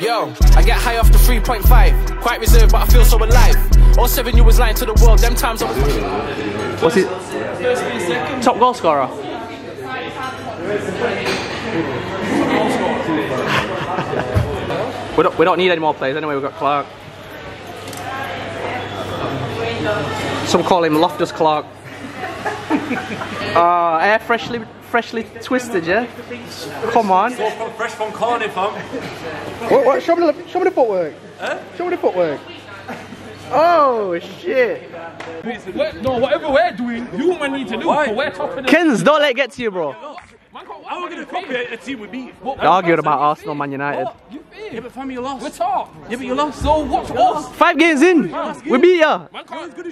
Yo, I get high off the 3.5. Quite reserved, but I feel so alive. All seven, you was lying to the world. Them times I was. What's it? Top goal scorer. we don't we don't need any more players anyway. We've got Clark. Some call him Loftus Clark. Ah, air freshly freshly twisted, yeah. Come on. Fresh from Cardiff, fam. What, what, show me the show me the footwork. Show me the footwork. Oh shit. No, whatever we're doing, you man need to do. Why? But we're top of the. Don't let it get to you, bro. Man can't- How are we going to copy a team we beat? What- They're arguing about Arsenal, Man United. What? You Yeah, but fam, you lost. We're top. Yeah, but you lost. So watch us. Five games in, we beat ya. Man.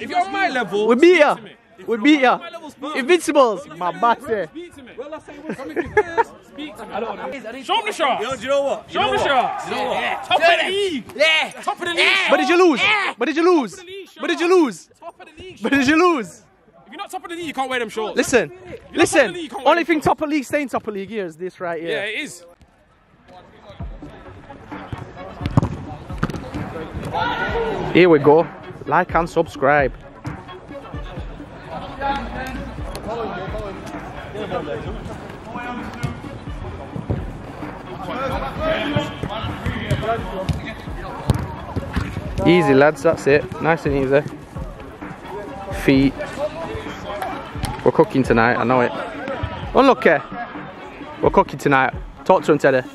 If you're on my level, We beat ya. Speak to me. We beat ya. My level, speak to me. Invincibles. My bate. Speak to me. Well, I say we're coming first. Speak to me. I don't know. Show them the shots. Yo, do you know what? Show them the shots. You know what? Top of the league. Yeah. Top of the league. But did you lose? But did you lose? But did you lose? Top of the league. But did you lose? If you're not top of the league, you can't wear them shorts. Listen, listen. league, Only thing top of league staying top of league here is this right here. Yeah, here. it is. Here we go. Like and subscribe. Easy lads, that's it. Nice and easy. Feet. We're cooking tonight, I know it. Unlucky. We're cooking tonight. Talk to him, Teddy.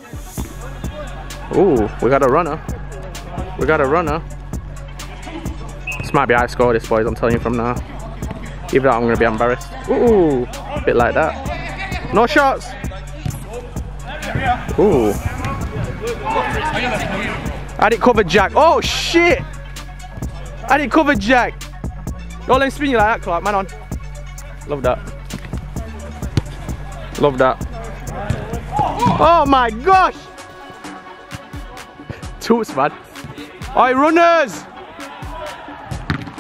Ooh, we got a runner. We got a runner. This might be high score, this boys. I'm telling you from now. Even though I'm gonna be embarrassed. Ooh, a bit like that. No shots. Ooh. I didn't cover Jack. Oh shit! I didn't cover Jack. Don't let him spin you like that, Clark. Man on. Love that. Love that. Oh my gosh! Toots, man. Oi, runners!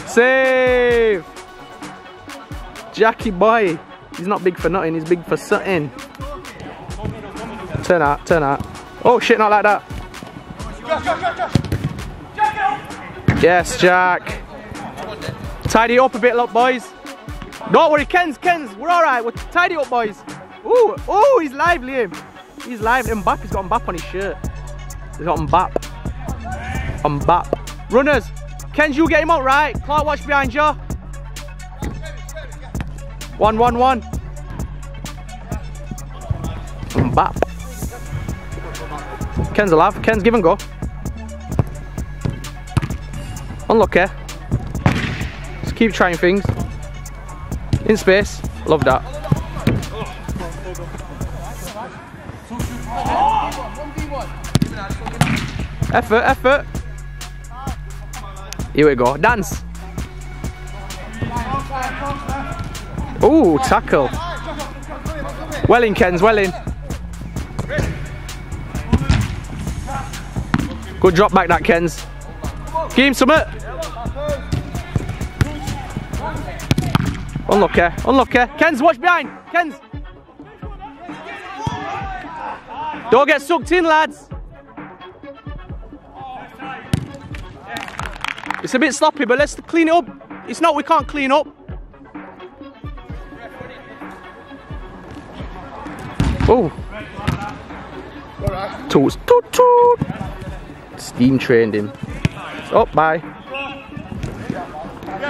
Save! Jackie boy. He's not big for nothing, he's big for something. Turn out, turn out. Oh shit, not like that. Yes, Jack. Tidy up a bit, look, boys. Don't worry, Ken's, Ken's, we're alright. We're tidy up, boys. Ooh, ooh, he's lively, him. He's lively. Mbap, has got Mbap on his shirt. He's got Mbap. Mbap. Runners, Ken's, you get him out right. Clark, watch behind you. One, one, one. Mbap. Ken's alive. Ken's give and go. Unlucky. Just keep trying things. In space. Love that. Effort, effort. Here we go. Dance. Ooh, tackle. Well in, Kens, well in. Good drop back that, Kens. Give him some it. Unlucky, unlucky. Kens, watch behind. Kens. Don't get sucked in, lads. It's a bit sloppy, but let's clean it up. It's not we can't clean up. Oh. Toots. Toot toot. Steam trained him. Oh, bye.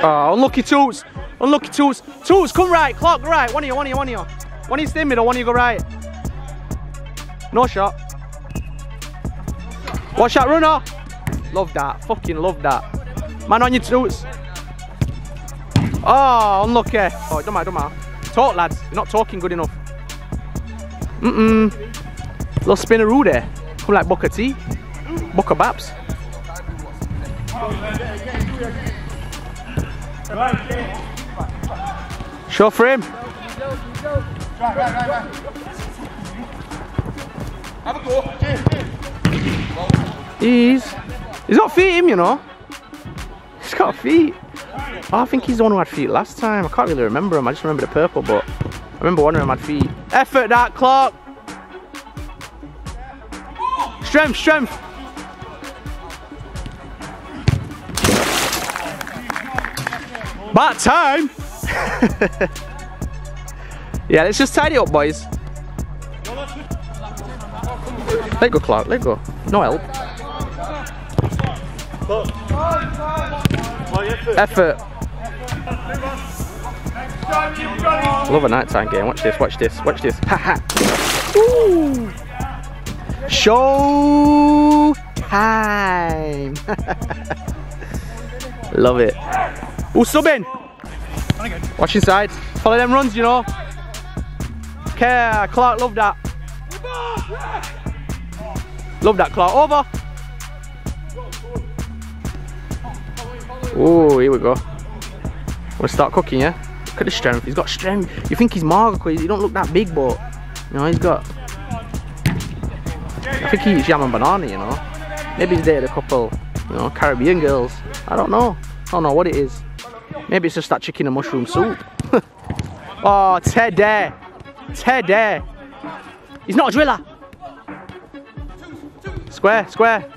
Oh, unlucky Toots. Unlucky Toots. Toots, come right. Clark right. One of you, one of you, one of you. One of you stay middle, one of you go right. No shot. Watch that runner. Love that. Fucking love that. Man on your Toots. Oh, ah, unlucky. Oh, don't matter, don't matter. Talk, lads. You're not talking good enough. Mm-mm. Little spinneroo there. Come like Booker T. Booker Baps. Show frame. He's he's got feet him, you know. He's got feet. Oh, I think he's the one who had feet last time. I can't really remember him. I just remember the purple, but I remember one of them had feet. Effort that, Clark! Strength, strength! About time! yeah, let's just tidy up, boys. Let go, Clark, let go. No help. Effort. Love a nighttime game. Watch this, watch this, watch this. Ha ha. Show time. Love it. Oh, subbing. Watch inside. Follow them runs, you know. Okay, Clark, love that. Love that, Clark. Over. Oh, here we go. We'll start cooking, yeah? Look at the strength. He's got strength. You think he's Margot, he don't look that big, but you know, he's got. I think he eats yam and banana, you know. Maybe he's dated a couple, you know, Caribbean girls. I don't know. I don't know what it is. Maybe it's just that chicken and mushroom soup. oh, Teddy. Teddy. He's not a driller. Square, square.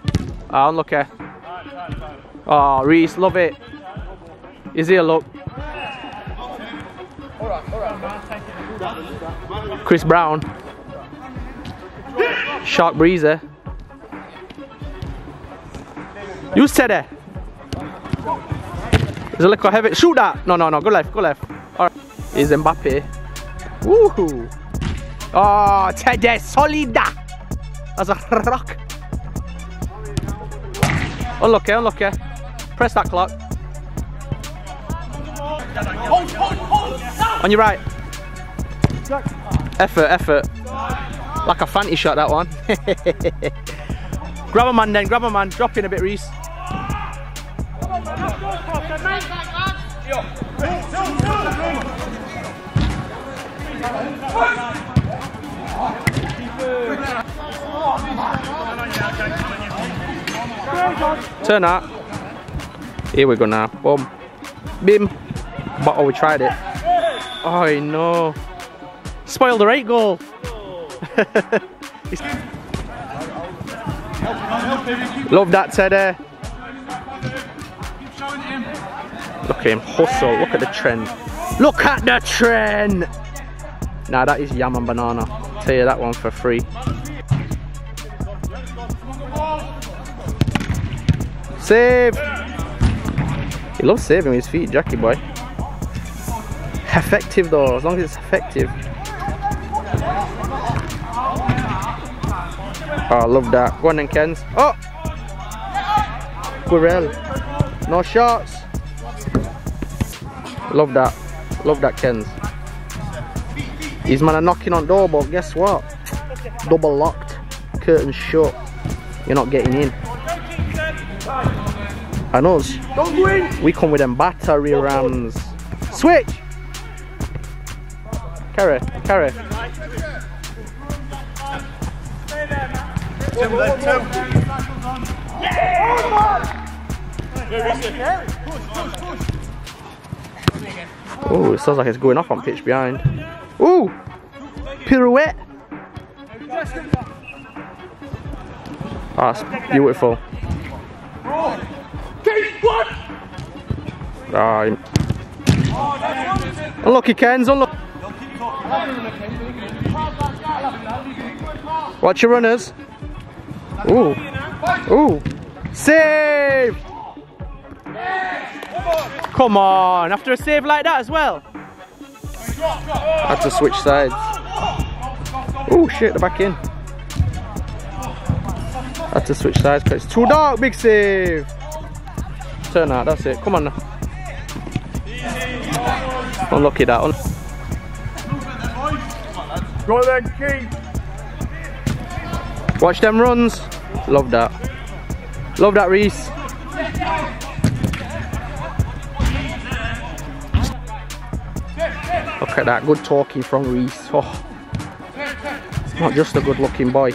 Oh, unlucky. Oh, Reese, love it. Is he a look? Chris Brown. Shark Breezer. Use Teddy. There's a little heavy. Shoot that! No, no, no. Go left, go left. Alright. Is Mbappe. Woohoo! Oh, Teddy, solida! That's a rock. Unlucky, unlucky. Press that clock. On your right. Effort, effort. Like a fancy shot, that one. grab a man then, grab a man. Drop in a bit, Reese. Turn out. Here we go now. Boom. Bim. But oh, we tried it. Oh no. Spoiled the right goal. Love that Teddy. Look at him hustle. Look at the trend. Look at the trend. Now that is yam and banana. Tell you that one for free. Save! He loves saving with his feet, Jackie boy. Effective though, as long as it's effective. Oh, I love that. Go on then, Kens. Oh! Guerrell. No shots. Love that. Love that, Kens. He's man are knocking on door, but guess what? Double locked. Curtains shut. You're not getting in. And us, we come with them battery rams. Switch! Carry, carry. Oh, it sounds like it's going off on pitch behind. Ooh! Pirouette! That's beautiful. Ah, unlucky Kens, unlucky. Watch your runners. Ooh. Ooh. Save! Come on, after a save like that as well. Had to switch sides. Oh shit, the back in. Had to switch sides because it's too dark, big save. Turn out, that's it. Come on now. Unlucky that one. Go then, King. Watch them runs. Love that. Love that, Reese. Look at that, good talking from Reese. Oh. Not just a good looking boy.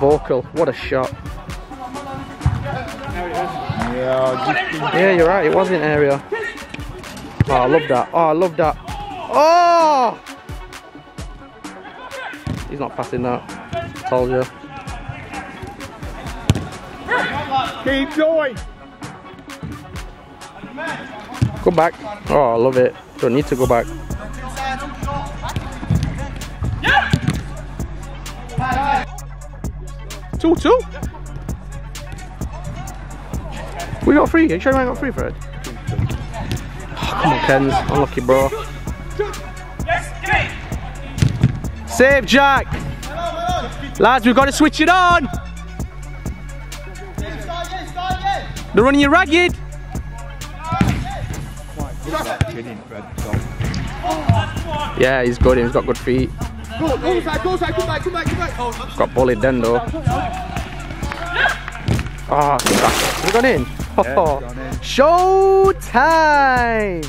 Vocal, what a shot. Yeah, you're right, it was in area. Oh, I love that. Oh, I love that. Oh! He's not passing that. Told you. Keep going. Go back. Oh, I love it. Don't need to go back. Two two. We got three. Are you sure ain't got three, Fred? Oh, come on, Kens. Unlucky, bro. Save, Jack. Lads, we've got to switch it on. They're running you ragged. Yeah, he's good. He's got good feet. Go, go side, go side, come back, come back, come back. Got bullied then though. Ah, oh, he gone in? Oh, show time!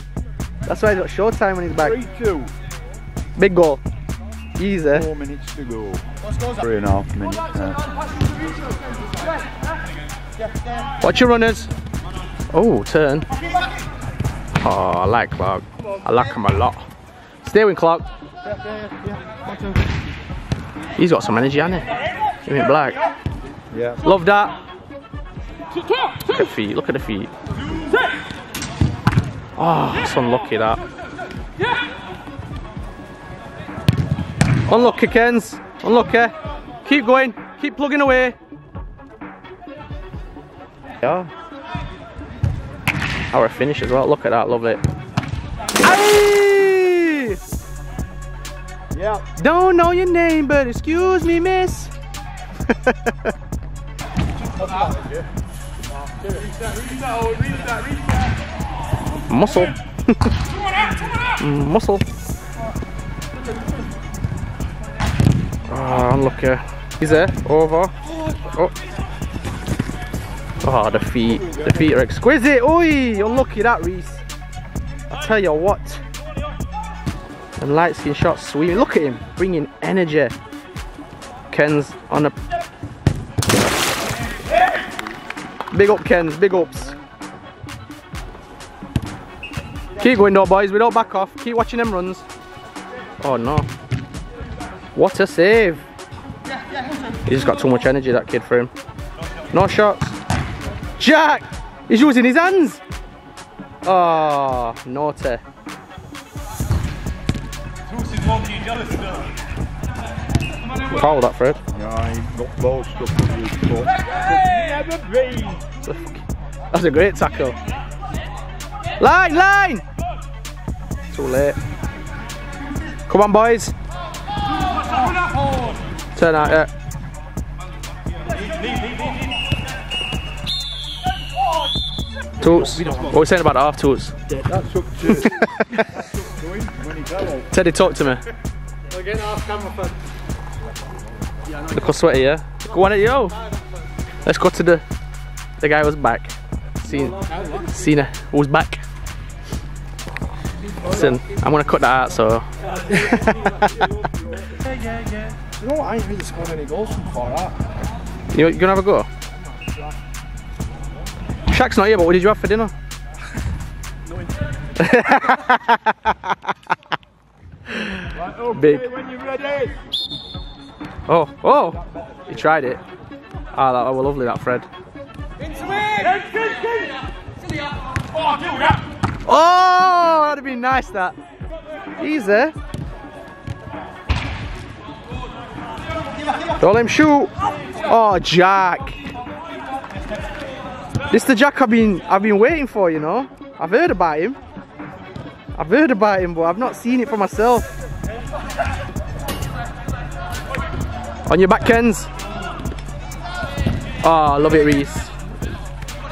That's why he's got show time when he's back. 3-2, Big goal. Easy. four minutes to go. Three and a half minutes. uh, Watch your runners. Oh, turn. Oh, I like Clark. I like him a lot. Stay with Clark. He's got some energy, hasn't he? Give me black. yeah. Love that. Look at the feet, look at the feet. Oh, it's unlucky that. Unlucky, Kens. Unlucky. Keep going. Keep plugging away. Yeah. Our finish as well. Look at that. Love it. Aye! Yeah. Don't know your name, but excuse me, miss. Muscle. Muscle. Ah, oh, unlucky. He's there. Over. Oh. Oh, the feet. The feet are exquisite. Oi! Unlucky that, Reese. I tell you what. And light skin shots sweet. Look at him. Bringing energy. Ken's on a. Big up, Ken's. Big ups. Keep going though, boys. We don't back off. Keep watching them runs. Oh no. What a save. He's just got too much energy, that kid, for him. No shots. Jack! He's using his hands. Oh, naughty. Foul that, Fred. Yeah, he got foot. That's a great tackle. Line, line! Too late. Come on, boys. Turn out, yeah. Toots. What are we saying about the half toots? That's up to, that's up to him when he's out. Teddy, talk to me. We're getting off camera for Look how sweaty, yeah? Go on it, yo. Let's go to the the guy who's back. Cena. Cena, who's back. Listen, I'm gonna cut that out, so. You know what? I ain't really scored any goals from far out. You, you gonna have a go? Shaq's not here, but what did you have for dinner? Big. When you're ready. Oh, oh! He tried it. Ah, that was lovely, that Fred. Oh, that'd have been nice, that. Easy. Don't let him shoot. Oh, Jack. This the Jack I've been I've been waiting for, you know. I've heard about him. I've heard about him, but I've not seen it for myself. On your back, Kens. Oh, love it, Reese.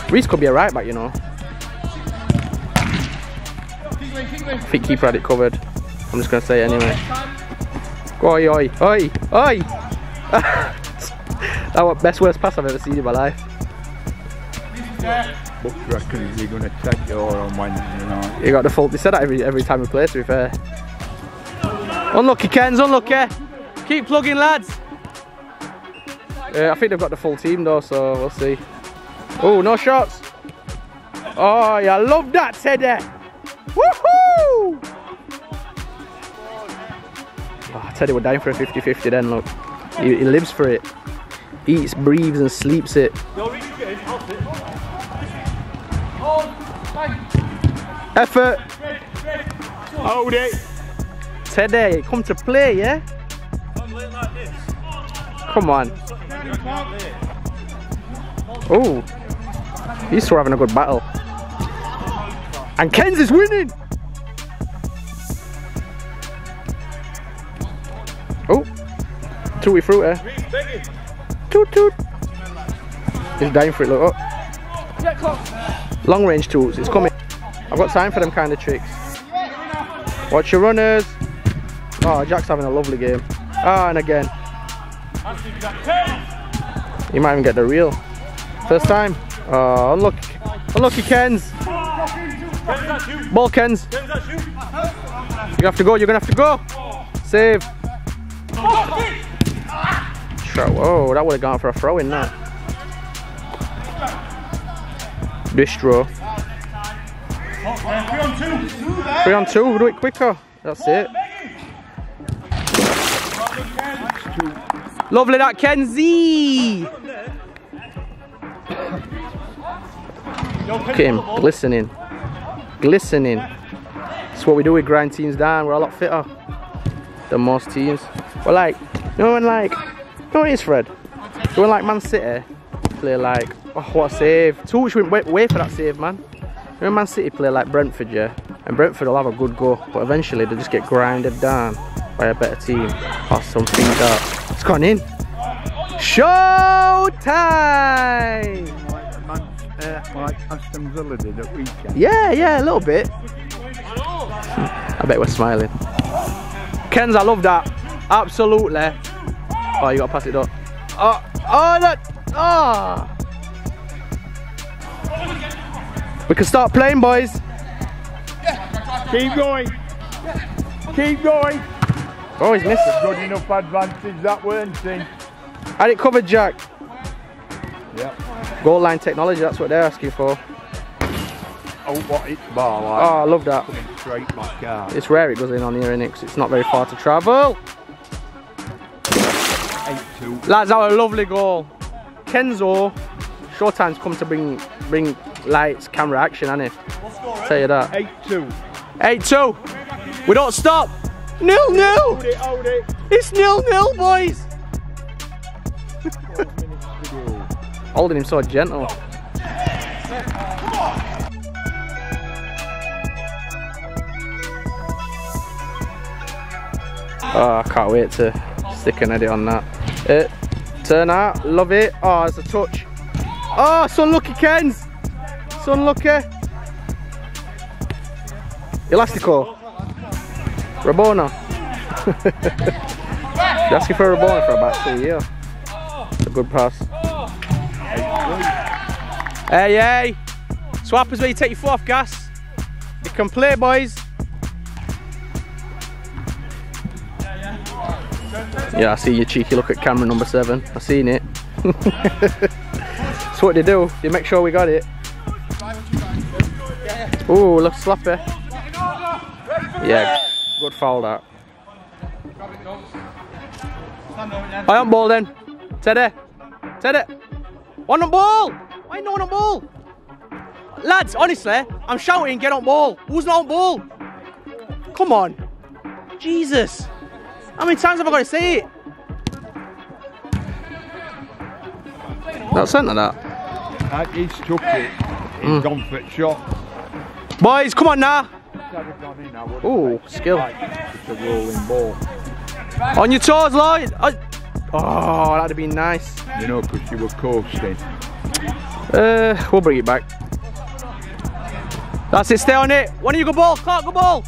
Reese could be a right back, you know. I think keeper had it covered. I'm just gonna say it anyway. Oi oi oi oi! that was best worst pass I've ever seen in my life. He's going to take on Wednesday night. You got the fault. They said that every every time we play. To be fair. Unlucky, Kens. Unlucky. Keep plugging, lads. Uh, I think they've got the full team though, so we'll see. Oh, no shots. Oh, yeah, I love that, Teddy. Woohoo! Oh, Teddy would die for a 50-50 then, look. He, he lives for it. Eats, breathes and sleeps it. Effort. Hold it. Teddy, come to play, yeah? Come on. Oh, these two are having a good battle. And Ken's is winning. Oh, tooty fruit eh? Toot toot. He's dying for it, look up. Long range tools, it's coming. I've got time for them kind of tricks. Watch your runners. Oh, Jack's having a lovely game. Ah, and again. You might even get the reel. First time. Oh, unlucky, unlucky Kens. Ball Kens. You have to go, you're gonna have to go. Save. Whoa, that would have gone for a throw in that. Bistro. Three on two, Three we'll do it quicker. That's it. Lovely that Kenzie. Look at him glistening, glistening. That's what we do. We grind teams down. We're a lot fitter than most teams. We're like, you know when like, you know what it is, Fred? You when like Man City play like, oh what a save. Too much went way, way for that save, man. You know Man City play like Brentford, yeah, and Brentford will have a good go, but eventually they'll just get grinded down by a better team. Oh, something feed that. It's gone in. Show time! Yeah, yeah, a little bit. I bet we're smiling. Kens, I love that. Absolutely. Oh, you gotta pass it up. Oh, oh, that. Oh. We can start playing, boys. Keep going. Keep going. Oh, he's missed. Good enough advantage that weren't it? Had it covered, Jack. Yeah. Goal line technology, that's what they're asking for. Oh, what it's bar Oh. I love that. Coming straight back out. It's rare it goes in on here, innit? 'Cause it's not very far to travel. 8-2. Lads, that was a lovely goal. Kenzo, Showtime's come to bring bring lights, camera action, hasn't he? Tell you that. 8-2. 8-2. We don't stop. Nil nil. Hold it, hold it. It's nil nil, boys. Holding him so gentle. Oh, I can't wait to stick an edit on that. Uh, turn out, love it. Oh, it's a touch. Ah, oh, it's unlucky, Kens. Unlucky. Elastico. Rabona. You're asking for a Rabona for about two years. It's a good pass. Hey, hey. Swap is where you take your foot off gas. You can play, boys. Yeah, I see you cheeky look at camera number seven. I seen it. That's what they do. They make sure we got it. Ooh, looks sloppy. Yeah, good foul that. I on ball then. Teddy. Teddy. One on ball. Why no one on ball? Lads, honestly, I'm shouting get on ball. Who's not on ball? Come on. Jesus. How many times have I got to say it? Not centre that. Uh, he's took it. He's Mm. gone for the shot. Boys, come on now. Had it gone in, I would have Ooh, skill. It's a rolling ball. On your toes, Lloyd. Oh, that'd have been nice. You know, because you were coasting. Uh, we'll bring it back. That's it, stay on it. One of you go ball, Clark, go ball.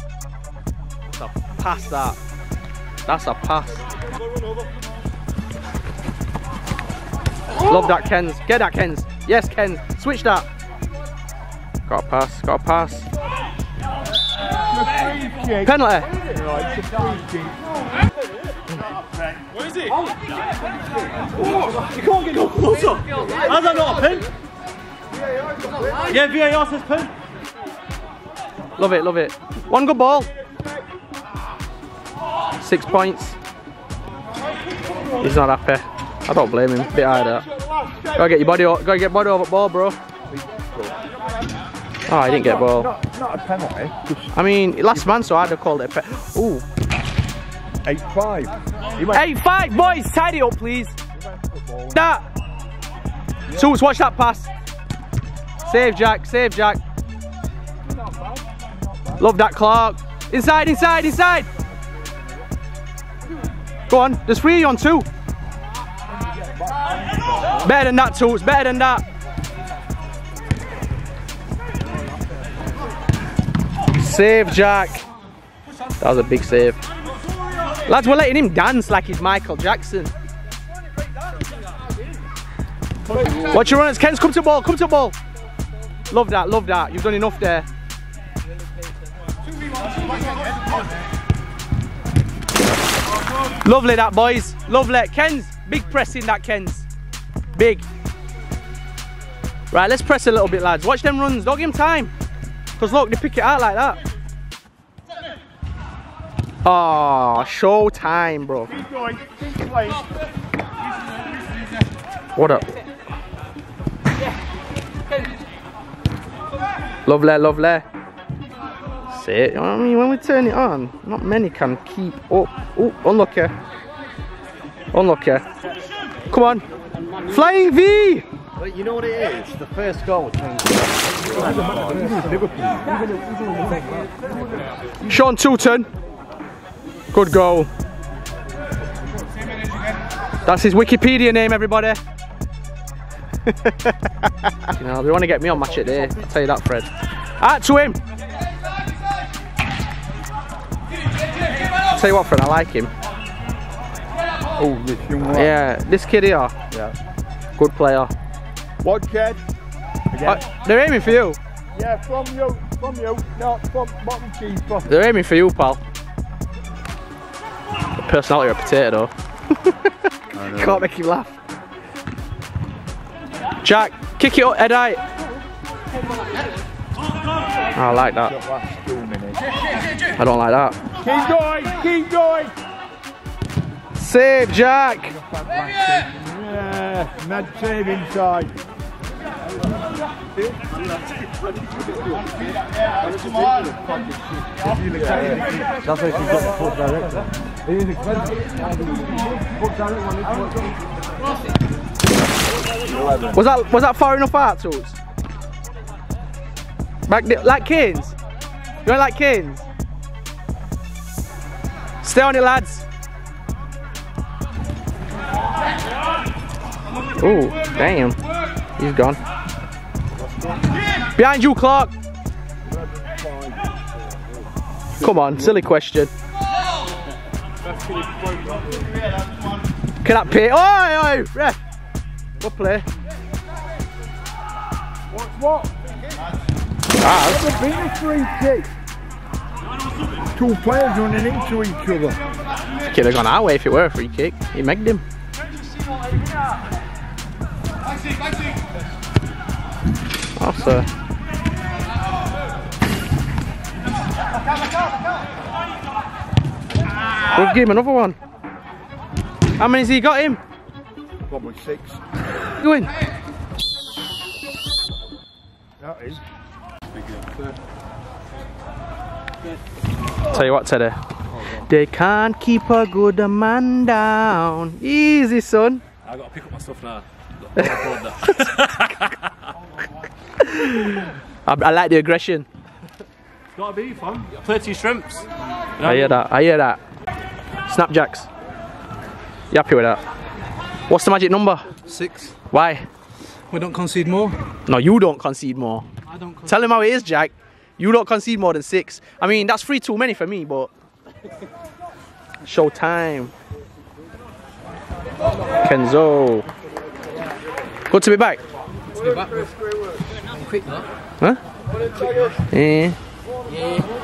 That's a pass, that. That's a pass. Love that, Kens. Get that, Kens. Yes, Kens. Switch that. Got a pass, got a pass. Penalty. Right, it's a. You can't get no closer. How's that not a pin? Yeah, VAR says pin. Love it, love it. One good ball. Six points. He's not happy. I don't blame him. Bit high that. Gotta get your body, o- gotta get body over ball, bro. Oh, I didn't get ball. Not, not a penalty. Just I mean, last man, so I'd have called it a pe- Ooh. 8-5. 8-5, boys, tidy up, please. That. Toots, watch that pass. Save Jack, save Jack. Love that Clark. Inside, inside, inside. Go on, there's three on two. Better than that, Toots, better than that. Save Jack. That was a big save. Lads, we're letting him dance like he's Michael Jackson. Watch your runners. Ken's come to ball, come to ball. Love that, love that. You've done enough there. Lovely that, boys. Lovely. Ken's big pressing that, Ken's. Big. Right, let's press a little bit, lads. Watch them runs. Give him time. Because look, they pick it out like that. Oh, show time, bro. Keep going. Keep playing. What up? Lovely, lovely. See it? You know what I mean? When we turn it on, not many can keep up. Oh, unlucky. Unlucky. Come on. Flying V! But you know what it is? The first goal changed. Sean Tooton. Good goal. That's his Wikipedia name, everybody. you know, they want to get me on match it day. I'll tell you that, Fred. Out to him. I Tell you what, Fred, I like him. Oh, this young lad. Yeah, this kid here, Yeah. good player. What, kid? Uh, they're aiming for you. Yeah, from you. From you. Not from bottom keeper. They're aiming for you, pal. Personality of a potato, though. Can't make him laugh. Jack, kick it up, head high. I like that. Last two minutes. I don't like that. Keep going. Keep going. Save, Jack. Yeah. Mad save inside. Director. Was that was that far enough out, Tools? Back like Keynes. You don't like Keynes? Stay on it, lads. Oh, damn. He's gone. Behind you, Clark. Come on, silly question. Can that pay? Oi, oi, ref. Good play. What's what? Ah, Never been a free kick. Two players running into each other. could have gone our way if it were a free kick. He megged him. Oh, sir. We'll give him another one. How many's he got him? Probably six. Go in. That is. Tell you what, Teddy. They can't keep a good man down. Easy, son. I gotta pick up my stuff now. I, I like the aggression. It's Gotta be fun. Thirty shrimps. I hear that. I hear that. Snapjacks. You happy with that? What's the magic number? Six. Why? We don't concede more. No, you don't concede more. I don't concede. Tell him how it is, Jack. You don't concede more than six. I mean, that's three too many for me, but. Show time. Kenzo. Good to be back. To be back. Quick though. Huh? Eh. Yeah.